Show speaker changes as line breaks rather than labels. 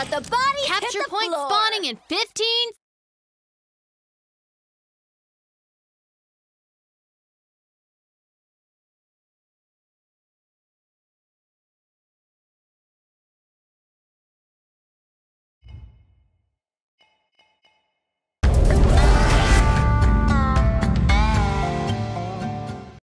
let the body
Capture
hit the
point
floor.
spawning in 15